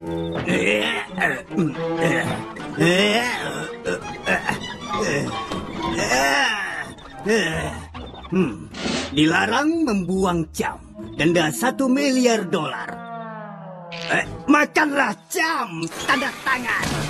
Hmm, dilarang membuang jam. Denda satu miliar dolar. Eh, makanlah jam, tanda tangan.